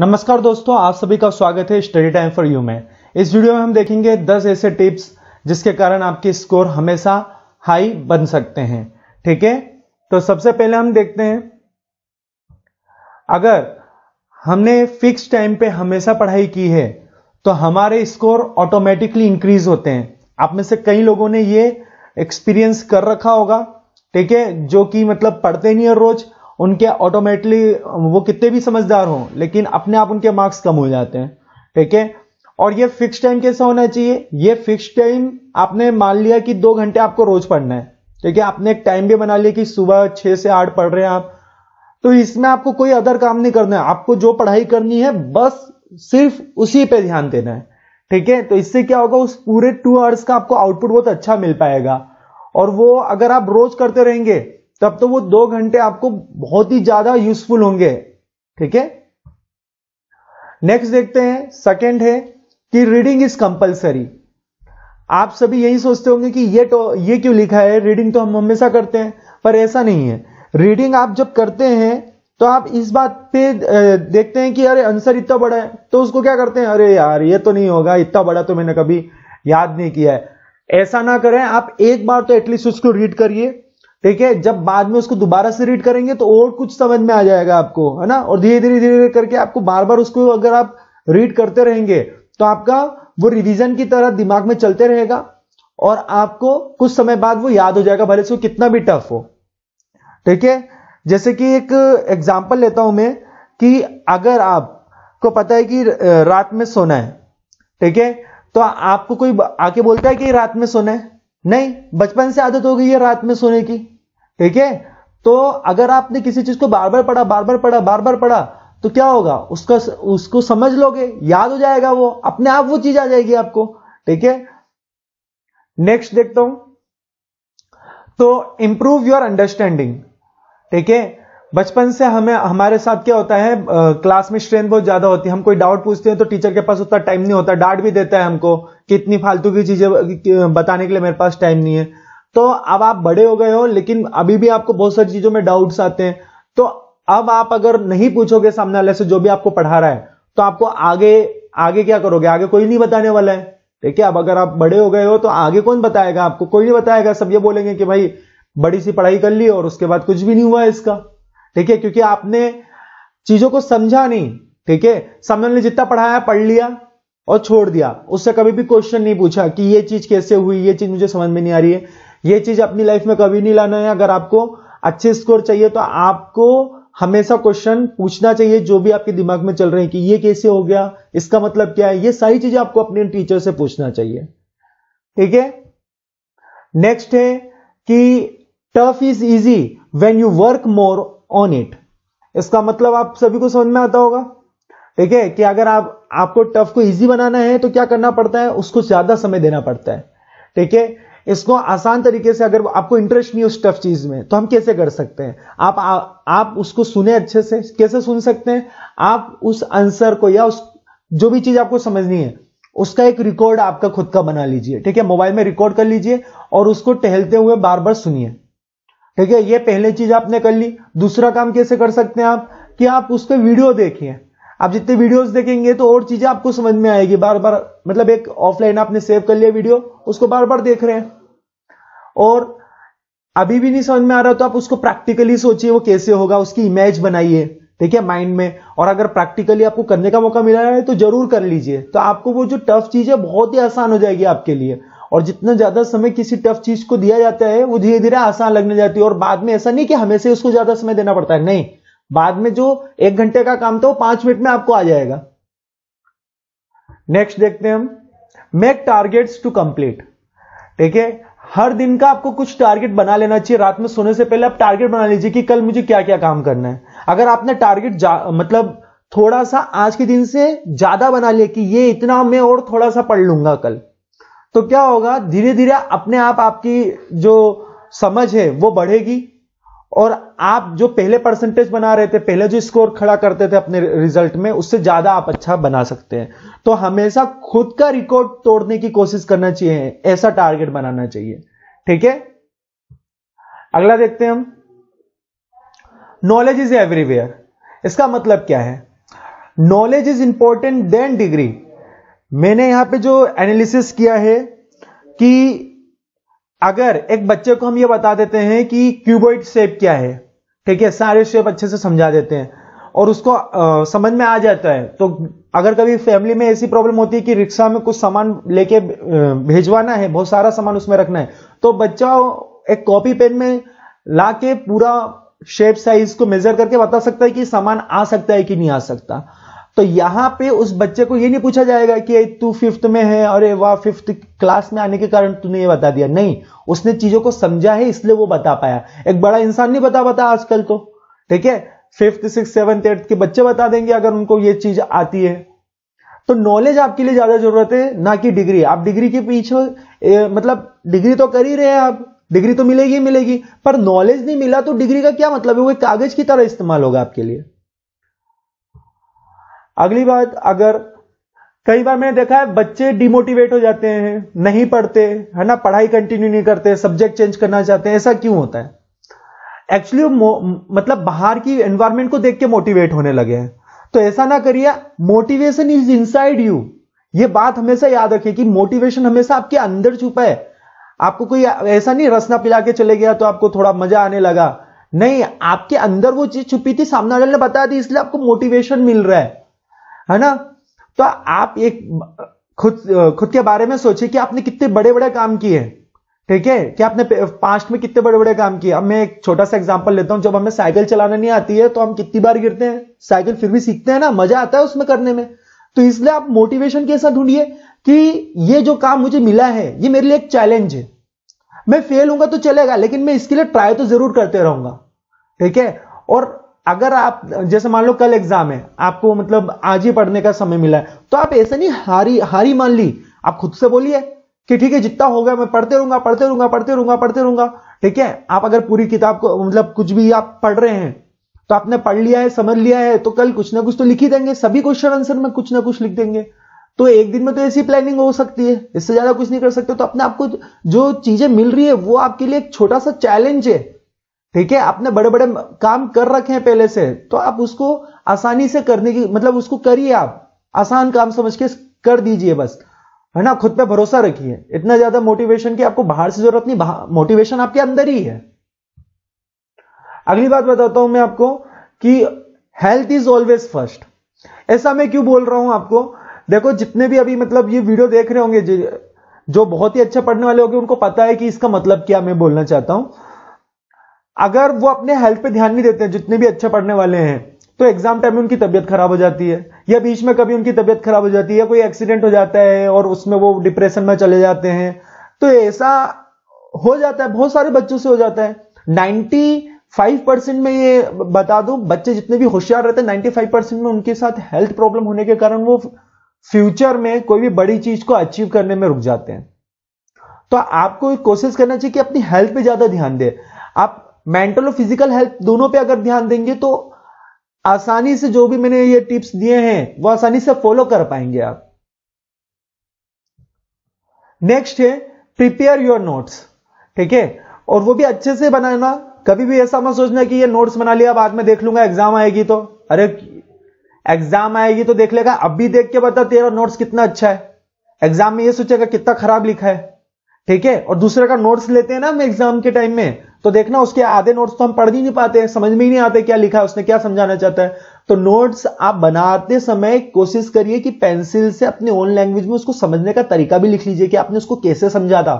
नमस्कार दोस्तों, आप सभी का स्वागत है स्टडी टाइम फॉर यू में। इस वीडियो में हम देखेंगे 10 ऐसे टिप्स जिसके कारण आपके स्कोर हमेशा हाई बन सकते हैं। ठीक है? तो सबसे पहले हम देखते हैं, अगर हमने फिक्स टाइम पे हमेशा पढ़ाई की है तो हमारे स्कोर ऑटोमेटिकली इंक्रीज होते हैं। आप में से कई लोगों ने ये एक्सपीरियंस कर रखा होगा, ठीक है? जो कि मतलब पढ़ते नहीं है रोज उनके ऑटोमेटिकली वो कितने भी समझदार हो, लेकिन अपने आप उनके मार्क्स कम हो जाते हैं, ठीक है? और ये फिक्स टाइम कैसा होना चाहिए? ये फिक्स टाइम आपने मान लिया कि दो घंटे आपको रोज पढ़ना है, ठीक है? आपने एक टाइम भी बना लिया कि सुबह छह से आठ पढ़ रहे हैं आप तो इसमें आपको कोई अदर काम नहीं करना है। आपको जो पढ़ाई करनी है, बस सिर्फ़ उसी पे ध्यान देना है, ठीक है? तो इससे क्या होगा? उस पूरे टू आवर्स का आपको आउटपुट बहुत अच्छा मिल पाएगा। और वो अगर आप रोज करते रहेंगे तब तो वो दो घंटे आपको बहुत ही ज़्यादा यूजफुल होंगे। ठीक है? नेक्स्ट देखते हैं। सेकेंड है कि रीडिंग इज़ कंपल्सरी आप सभी यही सोचते होंगे कि ये तो ये क्यों लिखा है? रीडिंग तो हम हमेशा करते हैं, पर ऐसा नहीं है। रीडिंग आप जब करते हैं तो आप इस बात पे देखते हैं कि अरे आंसर इतना बड़ा है तो उसको क्या करते हैं? अरे यार, ये तो नहीं होगा, इतना बड़ा तो मैंने कभी याद नहीं किया है। ऐसा ना करें, आप एक बार तो एटलीस्ट उसको रीड करिए। ठीक है, जब बाद में उसको दोबारा से रीड करेंगे तो और कुछ समझ में आ जाएगा आपको, है ना? और धीरे धीरे धीरे करके आपको बार बार उसको अगर आप रीड करते रहेंगे तो आपका वो रिवीजन की तरह दिमाग में चलते रहेगा और आपको कुछ समय बाद वो याद हो जाएगा, भले से वो कितना भी टफ हो। ठीक है? जैसे कि एक एग्ज़ाम्पल लेता हूँ मैं कि अगर आपको पता है कि रात में सोना है, ठीक है? तो आपको कोई आके बोलता है कि रात में सोना है? नहीं बचपन से आदत हो गई है रात में सोने की ठीक है? तो अगर आपने किसी चीज़ को बार बार पढ़ा बार बार पढ़ा बार बार पढ़ा तो क्या होगा? उसका उसको समझ लोगे याद हो जाएगा वो अपने आप वो चीज़ आ जाएगी आपको ठीक है? नेक्स्ट देखता हूँ। तो इंप्रूव योर अंडरस्टैंडिंग ठीक है? बचपन से हमें हमारे साथ क्या होता है आ, क्लास में स्ट्रेंथ बहुत ज़्यादा होती है हम कोई डाउट पूछते हैं तो टीचर के पास उतना टाइम नहीं होता डांट भी देता है हमको कि इतनी फालतू की चीज़ें बताने के लिए मेरे पास टाइम नहीं है। तो अब आप बड़े हो गए हो, लेकिन अभी भी आपको बहुत सारी चीज़ों में डाउट्स आते हैं। तो अब आप अगर नहीं पूछोगे सामने वाले से जो भी आपको पढ़ा रहा है तो आपको आगे आगे क्या करोगे? आगे कोई नहीं बताने वाला है। ठीक है अब अगर आप बड़े हो गए हो तो आगे कौन बताएगा आपको? कोई नहीं बताएगा। सब ये बोलेंगे कि भाई, बड़ी सी पढ़ाई कर ली और उसके बाद कुछ भी नहीं हुआ इसका। ठीक है क्योंकि आपने चीज़ों को समझा नहीं। ठीक है सामने ने जितना पढ़ाया, पढ़ लिया। और छोड़ दिया। उससे कभी भी क्वेश्चन नहीं पूछा कि ये चीज़ कैसे हुई, ये चीज़ मुझे समझ में नहीं आ रही है। ये चीज़ अपनी लाइफ में कभी नहीं लाना है। अगर आपको अच्छे स्कोर चाहिए तो आपको हमेशा क्वेश्चन पूछना चाहिए, जो भी आपके दिमाग में चल रहे हैं कि ये कैसे हो गया, इसका मतलब क्या है? ये सारी चीज़ें आपको अपने टीचर से पूछना चाहिए। ठीक है? नेक्स्ट है कि tough is easy when you work more on it इसका मतलब आप सभी को समझ में आता होगा? ठीक है कि अगर आप आपको टफ को इजी बनाना है तो क्या करना पड़ता है? उसको ज़्यादा समय देना पड़ता है। ठीक है इसको आसान तरीके से अगर आपको इंटरेस्ट नहीं उस टफ चीज़ में तो हम कैसे कर सकते हैं? आप आ, आप उसको सुने अच्छे से कैसे सुन सकते हैं? आप उस आंसर को या उस जो भी चीज़ आपको समझनी है उसका एक रिकॉर्ड आपका खुद का बना लीजिए। ठीक है मोबाइल में रिकॉर्ड कर लीजिए और उसको टहलते हुए बार बार सुनिए। ठीक है ये पहले चीज़ आपने कर ली। दूसरा काम कैसे कर सकते हैं आप? कि आप उसके वीडियो देखिए। आप जितने वीडियोस देखेंगे तो और चीज़ें आपको समझ में आएगी। बार बार मतलब एक ऑफलाइन आपने सेव कर लिया वीडियो उसको बार बार देख रहे हैं। और अभी भी नहीं समझ में आ रहा तो आप उसको प्रैक्टिकली सोचिए, वो कैसे होगा, उसकी इमेज बनाइए ठीक है माइंड में। और अगर प्रैक्टिकली आपको करने का मौका मिला है तो ज़रूर कर लीजिए। तो आपको वो जो टफ चीज़ है, बहुत ही आसान हो जाएगी आपके लिए। और जितना ज़्यादा समय किसी टफ चीज़ को दिया जाता है, वो धीरे धीरे आसान लगने जाती है। और बाद में ऐसा नहीं कि हमेशा उसको ज़्यादा समय देना पड़ता है। नहीं बाद में जो एक घंटे का काम था, वो पाँच मिनट में आपको आ जाएगा। नेक्स्ट देखते हैं हम। मेक टारगेट्स टू कंप्लीट ठीक है हर दिन का आपको कुछ टारगेट बना लेना चाहिए। रात में सोने से पहले आप टारगेट बना लीजिए कि कल मुझे क्या क्या काम करना है। अगर आपने टारगेट मतलब थोड़ा सा आज के दिन से ज़्यादा बना लिया कि ये इतना मैं और थोड़ा सा पढ़ लूँगा कल तो क्या होगा? धीरे धीरे अपने आप आपकी जो समझ है, वो बढ़ेगी। और आप जो पहले परसेंटेज बना रहे थे, पहले जो स्कोर खड़ा करते थे अपने रिज़ल्ट में, उससे ज़्यादा आप अच्छा बना सकते हैं। तो हमेशा खुद का रिकॉर्ड तोड़ने की कोशिश करना चाहिए, ऐसा टारगेट बनाना चाहिए। ठीक है? अगला देखते हैं हम। नॉलेज इज़ एवरीवेयर इसका मतलब क्या है? Knowledge is important then degree मैंने यहाँ पे जो एनालिसिस किया है कि अगर एक बच्चे को हम ये बता देते हैं कि क्यूबॉइड शेप क्या है ठीक है सारे शेप अच्छे से समझा देते हैं और उसको आ, समझ में आ जाता है तो अगर कभी फैमिली में ऐसी प्रॉब्लम होती है कि रिक्शा में कुछ सामान लेके भेजवाना है बहुत सारा सामान उसमें रखना है तो बच्चा एक कॉपी पेन में ला के पूरा शेप साइज़ को मेजर करके बता सकता है कि सामान आ सकता है कि नहीं आ सकता। तो यहाँ पे उस बच्चे को ये नहीं पूछा जाएगा कि तू फिफ्थ में है अरे वाह फिफ्थ क्लास में आने के कारण तूने ये बता दिया। नहीं उसने चीज़ों को समझा है इसलिए वो बता पाया। एक बड़ा इंसान नहीं बता पाता आजकल तो ठीक है? फिफ्थ सिक्स सेवंथ एट्थ के बच्चे बता देंगे अगर उनको ये चीज़ आती है। तो नॉलेज आपके लिए ज़्यादा ज़रूरत है ना कि डिग्री आप डिग्री के पीछे ए, मतलब डिग्री तो कर ही रहे हैं आप। डिग्री तो मिलेगी मिलेगी। पर नॉलेज नहीं मिला तो डिग्री का क्या मतलब है? वो कागज़ की तरह इस्तेमाल होगा आपके लिए। अगली बात, अगर कई बार मैंने देखा है, बच्चे डिमोटिवेट हो जाते हैं, नहीं पढ़ते, है ना, पढ़ाई कंटिन्यू नहीं करते सब्जेक्ट चेंज करना चाहते हैं, ऐसा क्यों होता है? एक्चुअली मतलब बाहर की एनवायरमेंट को देख के मोटिवेट होने लगे हैं। तो ऐसा ना करिए मोटिवेशन इज़ इनसाइड यू ये बात हमेशा याद रखिए कि मोटिवेशन हमेशा आपके अंदर छुपा है। आपको कोई ऐसा नहीं, रसना पिला के चले गया तो आपको थोड़ा मज़ा आने लगा। नहीं, आपके अंदर वो चीज़ छुपी थी, सामने वाले ने बता दी, इसलिए आपको मोटिवेशन मिल रहा है। है ना? तो आप एक खुद खुद के बारे में सोचिए कि आपने कितने बड़े बड़े काम किए। ठीक है? कि आपने पास्ट में कितने बड़े बड़े काम किए। अब मैं एक छोटा सा एग्जांपल लेता हूँ। जब हमें साइकिल चलाना नहीं आती है तो हम कितनी बार गिरते हैं? साइकिल फिर भी सीखते हैं ना? मज़ा आता है उसमें करने में। तो इसलिए आप मोटिवेशन कैसा ढूंढिए कि ये जो काम मुझे मिला है, ये मेरे लिए एक चैलेंज है। मैं फेल हूँगा तो चलेगा, लेकिन मैं इसके लिए ट्राई तो ज़रूर करते रहूँगा। ठीक है? और अगर आप, जैसे मान लो कल एग्ज़ाम है, आपको मतलब आज ही पढ़ने का समय मिला है तो आप ऐसे नहीं हारी हारी मान ली। आप खुद से बोलिए कि ठीक है, जितना होगा मैं पढ़ते रहूँगा पढ़ते रहूँगा पढ़ते रहूँगा पढ़ते रहूँगा। ठीक है? आप अगर पूरी किताब को मतलब कुछ भी आप पढ़ रहे हैं तो आपने पढ़ लिया है, समझ लिया है तो कल कुछ ना कुछ तो लिख ही देंगे। सभी क्वेश्चन आंसर में कुछ ना कुछ लिख देंगे। तो एक दिन में तो ऐसी प्लानिंग हो सकती है, इससे ज़्यादा कुछ नहीं कर सकते। तो अपने आपको जो चीज़ें मिल रही है, वो आपके लिए एक छोटा सा चैलेंज है। ठीक है, आपने बड़े बड़े काम कर रखे हैं पहले से तो आप उसको आसानी से करने की मतलब उसको करिए आप। आसान काम समझ के कर दीजिए बस। है ना, खुद पे भरोसा रखिए। इतना ज़्यादा मोटिवेशन की आपको बाहर से ज़रूरत नहीं मोटिवेशन आपके अंदर ही है। अगली बात बताता हूँ मैं आपको कि हेल्थ इज़ ऑलवेज फ़र्स्ट ऐसा मैं क्यों बोल रहा हूँ आपको? देखो, जितने भी अभी मतलब ये वीडियो देख रहे होंगे जो बहुत ही अच्छा पढ़ने वाले होंगे, उनको पता है कि इसका मतलब क्या मैं बोलना चाहता हूँ। अगर वो अपने हेल्थ पे ध्यान नहीं देते हैं, जितने भी अच्छे पढ़ने वाले हैं तो एग्ज़ाम टाइम में उनकी तबियत खराब हो जाती है। या बीच में कभी उनकी तबियत खराब हो जाती है कोई एक्सीडेंट हो जाता है, और उसमें वो डिप्रेशन में चले जाते हैं। तो ऐसा हो जाता है, बहुत सारे बच्चों से हो जाता है। नाइन्टी फाइव परसेंट में ये बता दूँ, बच्चे जितने भी होशियार रहते हैं नाइन्टी फाइव परसेंट में उनके साथ हेल्थ प्रॉब्लम होने के कारण वो फ्यूचर में कोई भी बड़ी चीज़ को अचीव करने में रुक जाते हैं। तो आपको कोशिश करना चाहिए कि अपनी हेल्थ पे ज़्यादा ध्यान दे। आप मेंटल और फ़िज़िकल हेल्थ दोनों पे अगर ध्यान देंगे तो आसानी से जो भी मैंने ये टिप्स दिए हैं, वो आसानी से फॉलो कर पाएँगे आप। नेक्स्ट है प्रिपेयर योर नोट्स ठीक है? और वो भी अच्छे से बनाना। कभी भी ऐसा मत सोचना कि ये नोट्स बना लिया, बाद में देख लूँगा एग्ज़ाम आएगी तो। अरे एग्ज़ाम आएगी तो देख लेगा अब भी देख के बता तेरा नोट्स कितना अच्छा है। एग्ज़ाम में ये सोचेगा कितना खराब लिखा है, ठीक है? और दूसरे का नोट्स लेते हैं ना हम एग्ज़ाम के टाइम में तो देखना उसके आधे नोट्स तो हम पढ़ ही नहीं पाते समझ में ही नहीं आते क्या लिखा है उसने क्या समझाना चाहता है। तो नोट्स आप बनाते समय कोशिश करिए कि पेंसिल से अपने ओन लैंग्वेज में उसको समझने का तरीका भी लिख लीजिए कि आपने उसको कैसे समझा था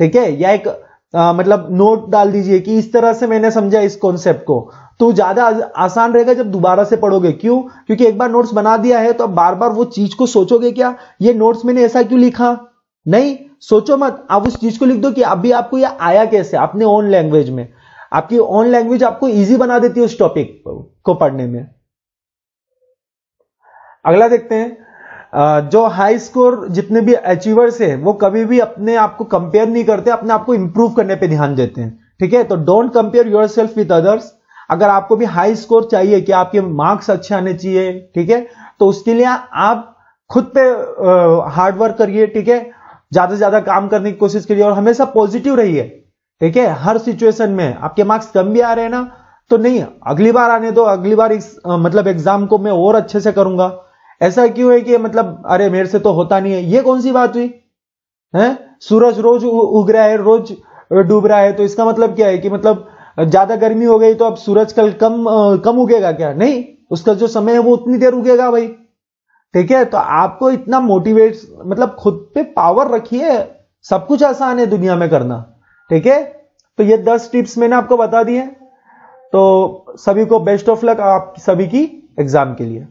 ठीक है? या एक आ, मतलब नोट डाल दीजिए कि इस तरह से मैंने समझा इस कॉन्सेप्ट को। तो ज़्यादा आसान रहेगा जब दोबारा से पढ़ोगे। क्यों? क्योंकि एक बार नोट्स बना दिया है तो अब बार बार वो चीज़ को सोचोगे क्या? ये नोट्स मैंने ऐसा क्यों लिखा? नहीं, सोचो मत, आप उस चीज़ को लिख दो कि अभी आपको यह आया कैसे, अपने ओन लैंग्वेज में। आपकी ओन लैंग्वेज आपको इजी बना देती है उस टॉपिक को पढ़ने में। अगला देखते हैं जो हाई स्कोर जितने भी अचीवर्स है, वो कभी भी अपने आप को कंपेयर नहीं करते, अपने आप को इंप्रूव करने पे ध्यान देते हैं। ठीक है? तो don't compare yourself with others अगर आपको भी हाई स्कोर चाहिए कि आपके मार्क्स अच्छे आने चाहिए, ठीक है? तो उसके लिए आप खुद पे हार्ड वर्क करिए, ठीक है? ज़्यादा से ज़्यादा काम करने की कोशिश करिए और हमेशा पॉजिटिव रहिए। ठीक है? हर सिचुएशन में आपके मार्क्स कम भी आ रहे हैं ना तो नहीं, अगली बार आने दो, अगली बार इस मतलब एग्ज़ाम को मैं और अच्छे से करूँगा। ऐसा क्यों है कि मतलब अरे मेरे से तो होता नहीं है? ये कौन सी बात हुई? है? सूरज रोज उग रहा है, रोज डूब रहा है तो इसका मतलब क्या है कि मतलब ज़्यादा गर्मी हो गई तो अब सूरज कल कम कम उगेगा क्या? नहीं, उसका जो समय है वो उतनी देर उगेगा भाई। ठीक है? तो आपको इतना मोटिवेट मतलब खुद पे पावर रखिए। सब कुछ आसान है दुनिया में करना। ठीक है? तो ये दस टिप्स मैंने आपको बता दिए तो सभी को बेस्ट ऑफ़ लक आप सभी की एग्ज़ाम के लिए।